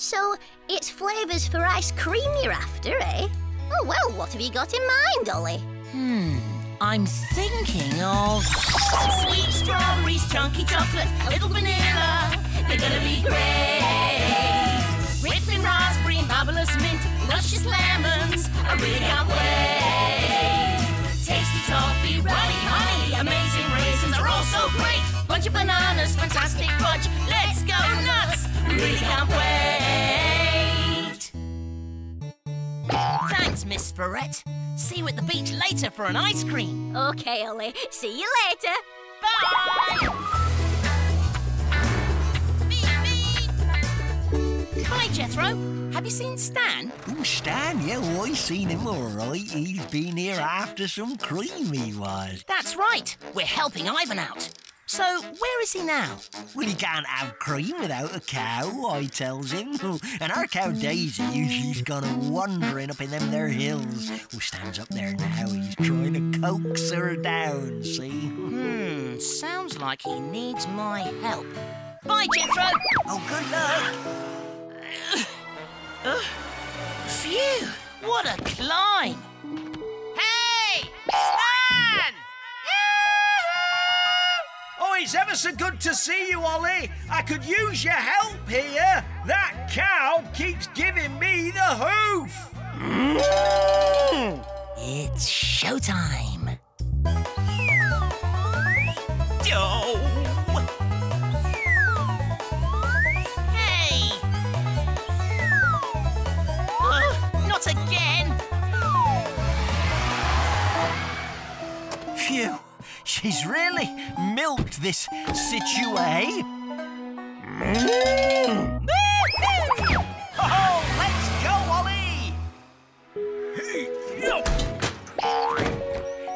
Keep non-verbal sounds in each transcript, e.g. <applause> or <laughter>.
So, it's flavours for ice cream you're after, eh? Oh, well, what have you got in mind, Olly? Hmm, I'm thinking of... Sweet strawberries, chunky chocolate, a little vanilla. They're gonna be great. Ripping raspberry and marvelous mint, luscious lemons. I really can't wait. Tasty toffee, runny honey, amazing raisins are all so great. Bunch of bananas, fantastic fudge. Let's go nuts. Really can't wait. Thanks, Miss Barrett. See you at the beach later for an ice cream. OK, Olly. See you later. Bye! Hi, Jethro. Have you seen Stan? Oh, Stan, yeah, well, I seen him all right. He's been here after some cream, he was. That's right. We're helping Ivan out. So, where is he now? Well, he can't have cream without a cow, I tells him. <laughs> And our cow Daisy, she's gone a wandering up in them there hills. Who stands up there now, he's trying to coax her down, see? Hmm, sounds like he needs my help. Bye, Jethro. Oh, good luck. Uh, phew, what a climb. It's ever so good to see you, Olly. I could use your help here. That cow keeps giving me the hoof. It's showtime. Oh. Hey! Uh, not again! Phew, she's really milked this situation. Mm. Oh, let's go, Olly!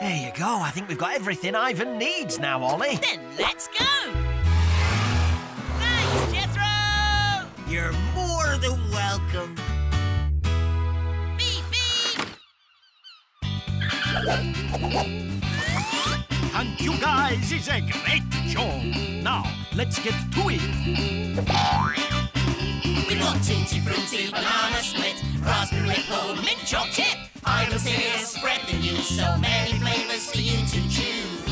There you go. I think we've got everything Ivan needs now, Olly. Then let's go! Thanks, Jethro! You're more than welcome. Beep, beep! Thank you guys, it's a great job. Now, let's get to it. We've got tutti frutti, banana split, raspberry ripple, mint choc chip. Ivan's here, spread the news, so many flavors for you to choose.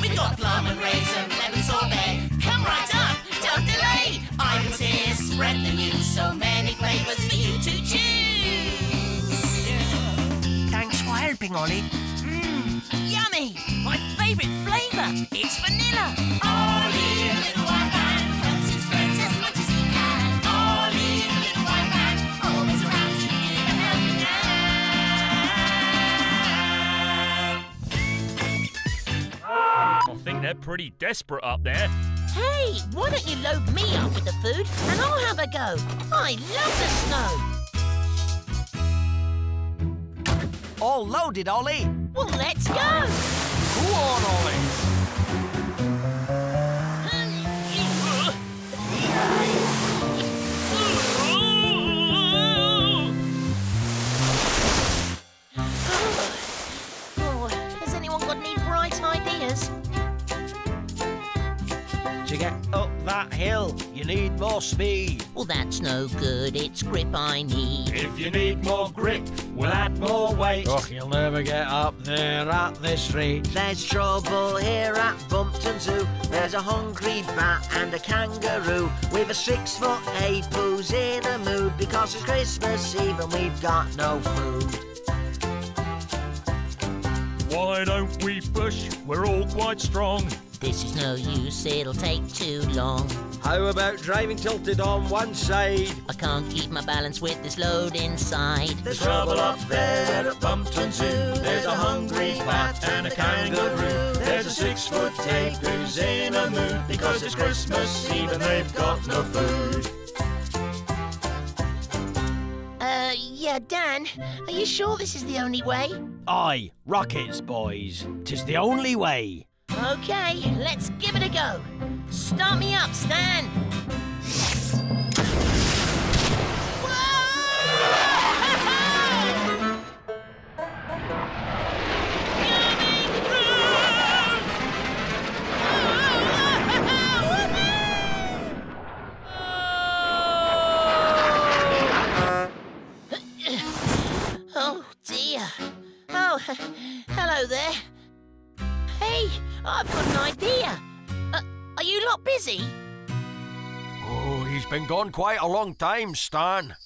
We've got plum and raisin, lemon sorbet. Come right up, don't delay. Ivan's here, spread the news, so many flavors for you to choose. Thanks for helping, Olly. Yummy! My favourite flavour! It's vanilla! Olly, a little white man, helps his friends as much as he can. Olly, a little white man, always around to give a helping hand. I think they're pretty desperate up there. Hey, why don't you load me up with the food and I'll have a go? I love the snow! All loaded, Olly. Well, let's go! Go on, Olly. Oh, has anyone got any bright ideas? To get up that hill, you need more speed. Well, that's no good. It's grip I need. If you need more grip, we'll add more weight. Oh, you'll never get up there at this rate. There's trouble here at Bumpton Zoo. There's a hungry bat and a kangaroo with a six foot ape who's in a mood because it's Christmas Eve and we've got no food. Why don't we push? We're all quite strong. This is no use, it'll take too long. How about driving tilted on one side? I can't keep my balance with this load inside. There's trouble up there at Bumpton Zoo. There's a hungry bat and a kangaroo. There's a six foot eight who's in a mood because it's Christmas Eve and they've got no food. Uh, yeah, Dan, are you sure this is the only way? Aye, rockets, boys. Tis the only way. Okay, let's give it a go. Stop me up, Stan! Oh dear. Oh, <laughs> hello there. Hey, I've got an idea. Are you lot busy? Oh, he's been gone quite a long time, Stan.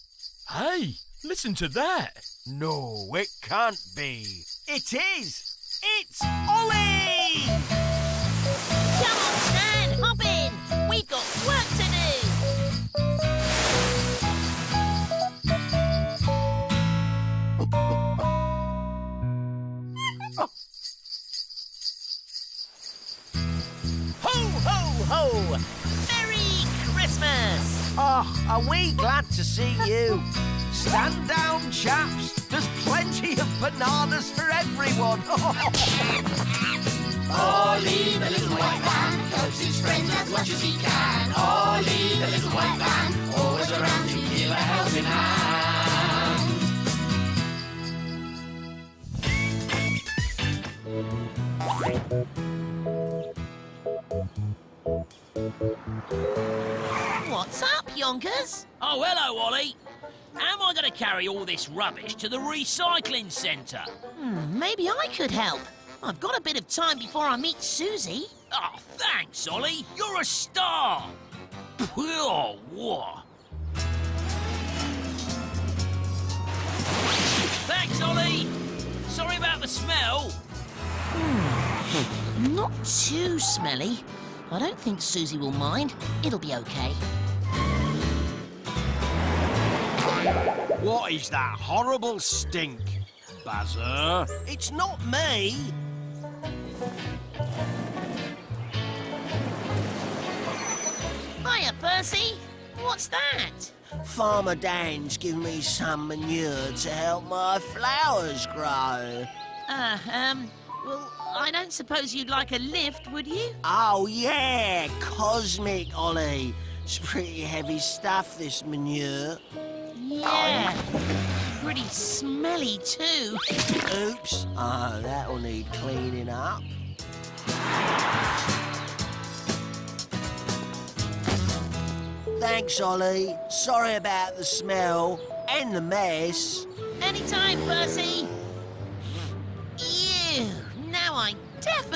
Hey, listen to that. No, it can't be. It is. It's Olly! Ho, ho! Merry Christmas! Oh, are we glad to see you? Stand down, chaps. There's plenty of bananas for everyone. <laughs> Olly, the little white van, helps his friends as much as he can. Olly, the little white van, always around to give a helping hand. What's up, Yonkers? Oh, hello, Olly. How am I going to carry all this rubbish to the recycling centre? Hmm, maybe I could help. I've got a bit of time before I meet Suzy. Oh, thanks, Olly. You're a star. Oh, what? Thanks, Olly. Sorry about the smell. <laughs> Not too smelly. I don't think Suzy will mind. It'll be okay. What is that horrible stink, Bazza? it's not me. Hiya, Percy. What's that? Farmer Dan's given me some manure to help my flowers grow. Uh, um, well, I don't suppose you'd like a lift, would you? Oh, yeah, cosmic, Olly. It's pretty heavy stuff, this manure. Yeah. Pretty smelly, too. Oops. Oh, that'll need cleaning up. Thanks, Olly. Sorry about the smell and the mess. Anytime, Percy.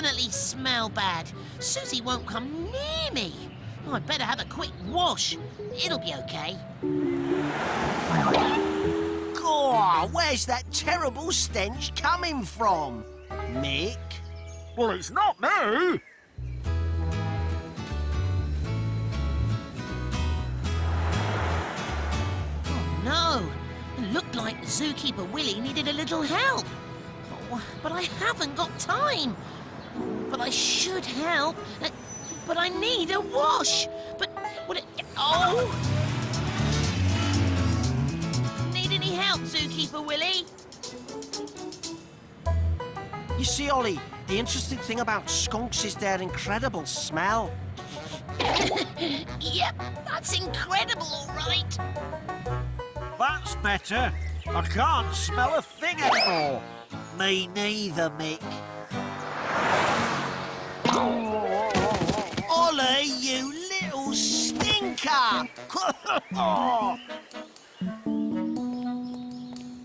Definitely smell bad. Suzy won't come near me. Oh, I'd better have a quick wash. It'll be okay. God, where's that terrible stench coming from? Mick? Well, it's not me. Oh, no. It looked like Zookeeper Willie needed a little help. Oh, but I haven't got time. But I should help. Uh, But I need a wash. But what? It, oh! Need any help, Zookeeper Willie? You see, Olly, the interesting thing about skunks is their incredible smell. <laughs> Yep, that's incredible, all right. That's better. I can't smell a thing anymore. Me neither, Mick. Olly, you little stinker! <laughs>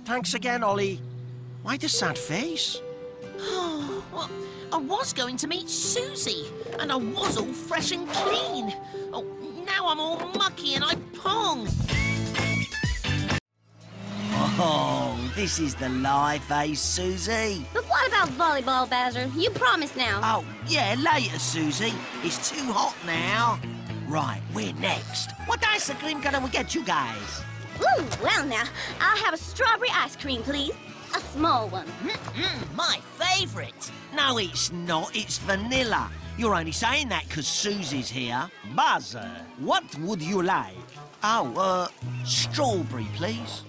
Thanks again, Olly. Why the sad face? <sighs> well, I was going to meet Suzy, and I was all fresh and clean. Oh, now I'm all mucky and I pong. Oh, this is the life, eh, Suzy? But what about volleyball, Bazza? You promised now. Oh, yeah, later, Suzy. It's too hot now. Right, we're next. What ice cream gonna we get you guys? Ooh, well now, I'll have a strawberry ice cream, please. A small one. Mm, my favourite. No, it's not. It's vanilla. You're only saying that 'cause Suzy's here. Bazza, what would you like? Oh, uh, strawberry, please.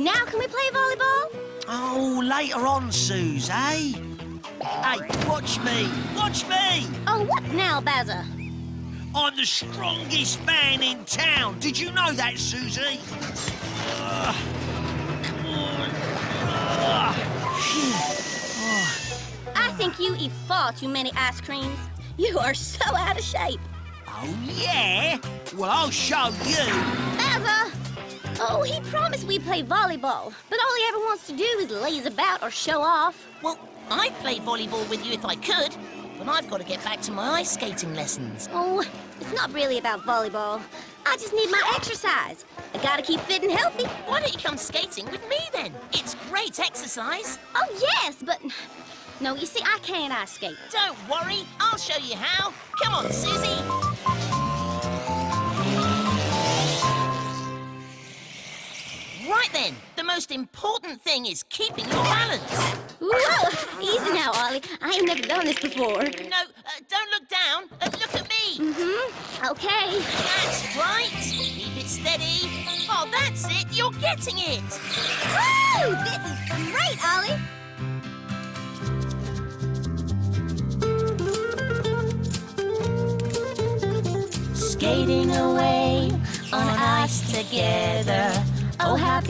Now can we play volleyball? Oh, later on, Suze, eh? Hey, watch me! Watch me! Oh, what now, Bazza? I'm the strongest man in town. Did you know that, Suzy? Ugh. come on. Ugh. I think you eat far too many ice creams. You are so out of shape. Oh, yeah? Well, I'll show you. Bazza! Oh, he promised we'd play volleyball, but all he ever wants to do is laze about or show off. Well, I'd play volleyball with you if I could. but I've got to get back to my ice skating lessons. Oh, it's not really about volleyball. I just need my exercise. I gotta keep fit and healthy. Why don't you come skating with me then? It's great exercise. Oh, yes, but... No, you see, I can't ice skate. Don't worry, I'll show you how. Come on, Suzy. Right then, the most important thing is keeping your balance. Whoa! Easy now, Olly. I have never done this before. No, uh, don't look down. Uh, look at me. Mm-hmm. Okay. That's right. Keep it steady. Oh, that's it. You're getting it. Woo! This is great, Olly. Skating away on ice together.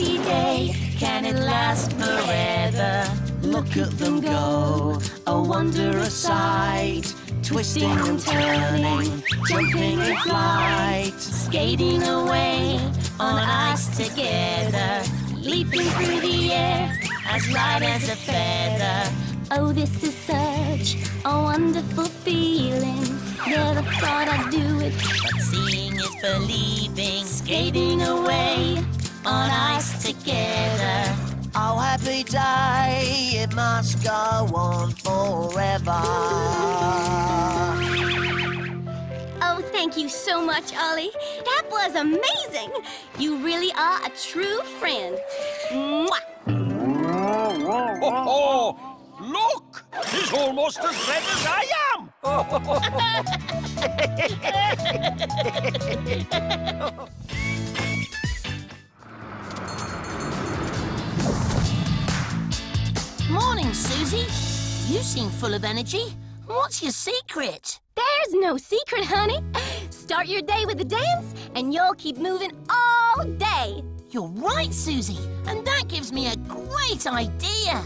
Happy day, can it last forever? Look at them go, a wondrous sight. Twisting and turning, jumping in flight. Skating away on ice together. Leaping through the air as light as a feather. Oh, this is such a wonderful feeling. Never thought I'd do it. But seeing is believing. Skating away on ice together. Oh, happy day, it must go on forever. Oh, thank you so much, Olly. That was amazing. You really are a true friend. Mwah! Oh, look! He's almost as red as I am! <laughs> <laughs> Morning, Suzy. You seem full of energy. What's your secret? There's no secret, honey. Start your day with a dance, and you'll keep moving all day. You're right, Suzy, and that gives me a great idea.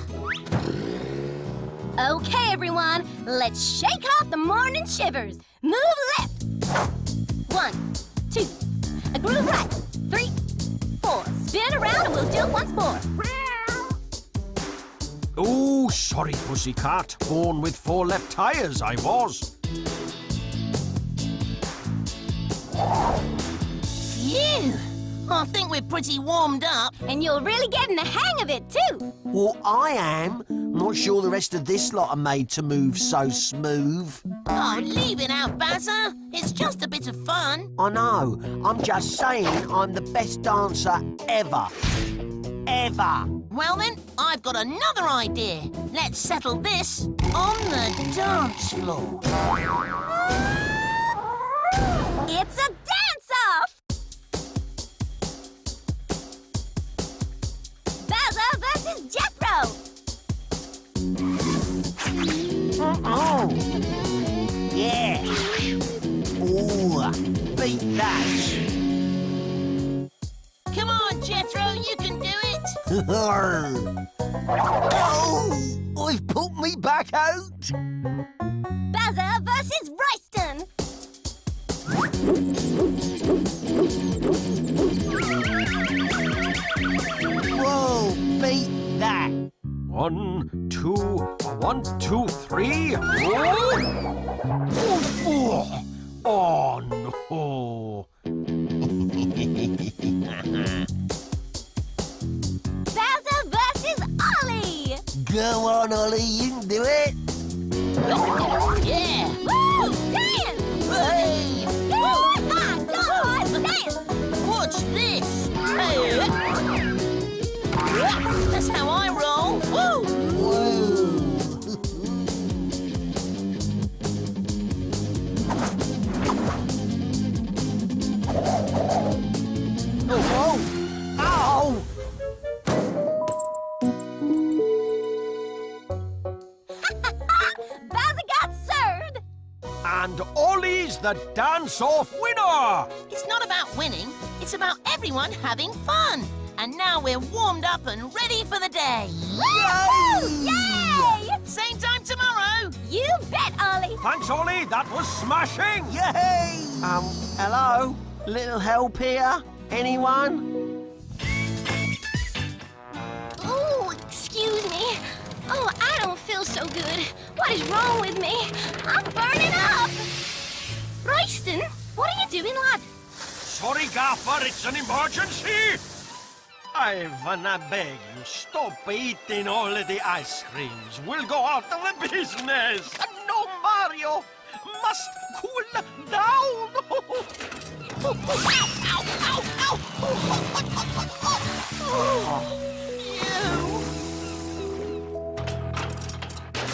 Okay, everyone, let's shake off the morning shivers. Move left. One, two. A groove right. Three, four. Spin around and we'll do it once more. Oh, sorry, pussycat. Born with four left tires, I was. Phew! I think we're pretty warmed up. And you're really getting the hang of it, too. Well, I am. Not sure the rest of this lot are made to move so smooth. Oh, leave it out, Bazza. It's just a bit of fun. I know. I'm just saying I'm the best dancer ever. Ever. Well then, I've got another idea. Let's settle this on the dance floor. It's a oh, I've put me back out. Bowser versus Royston! Whoa, beat that. One, two, one, two, three. Oh, oh, oh no. That's how I roll. Woo! Oh, oh, ow! <laughs> Bowser got served! And Olly's the dance-off winner. It's not about winning. It's about everyone having fun. And now we're warmed up and ready for the day. Yay! Yay! Same time tomorrow. You bet, Olly! Thanks, Olly. That was smashing. Yay! Um, hello? Little help here? Anyone? Oh, excuse me. Oh, I don't feel so good. What is wrong with me? I'm burning up. Royston, what are you doing, lad? Sorry, Gaffer, it's an emergency! Ivan, I beg you, stop eating all of the ice creams. We'll go out of the business. No, Mario, must cool down.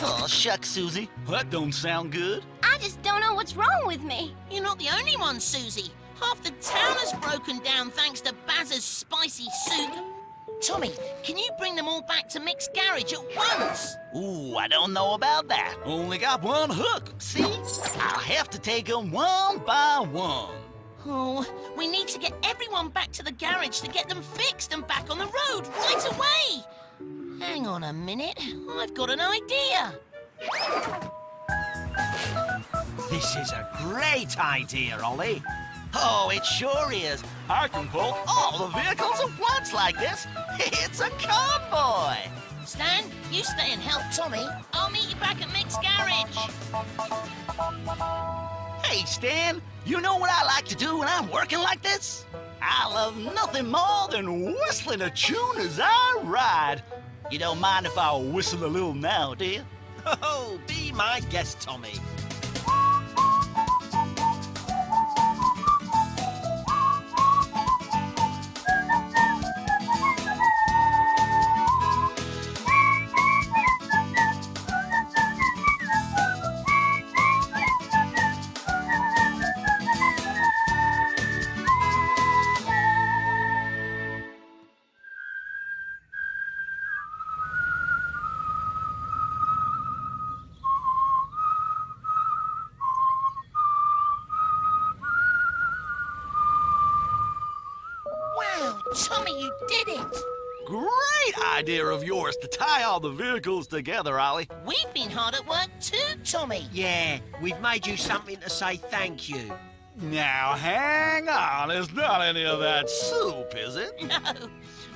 Oh, shucks, Suzy. That don't sound good. I just don't know what's wrong with me. You're not the only one, Suzy. Half the town has broken down thanks to Bazza's spicy soup. Tommy, can you bring them all back to Mick's garage at once? Ooh, I don't know about that. Only got one hook. See? I'll have to take them one by one. Oh, we need to get everyone back to the garage to get them fixed and back on the road right away. Hang on a minute. I've got an idea. This is a great idea, Olly. Oh, it sure is. I can pull all the vehicles at once like this. <laughs> It's a convoy. Stan, you stay and help Tommy. I'll meet you back at Mick's garage. Hey, Stan, you know what I like to do when I'm working like this? I love nothing more than whistling a tune as I ride. You don't mind if I whistle a little now, do you? <laughs> Oh, be my guest, Tommy. Tommy, you did it. Great idea of yours to tie all the vehicles together, Olly. We've been hard at work too, Tommy. Yeah, we've made you something to say thank you. Now, hang on. It's not any of that soup, is it? <laughs> No,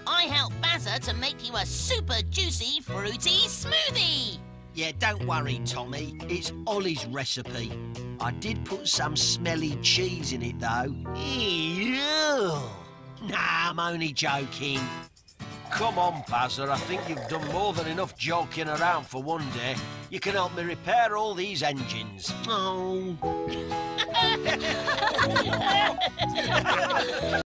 I helped Bazza to make you a super juicy fruity smoothie. Yeah, don't worry, Tommy. It's Olly's recipe. I did put some smelly cheese in it, though. Ew. Nah, I'm only joking. Come on, Bazza, I think you've done more than enough joking around for one day. You can help me repair all these engines. Oh. <laughs> <laughs>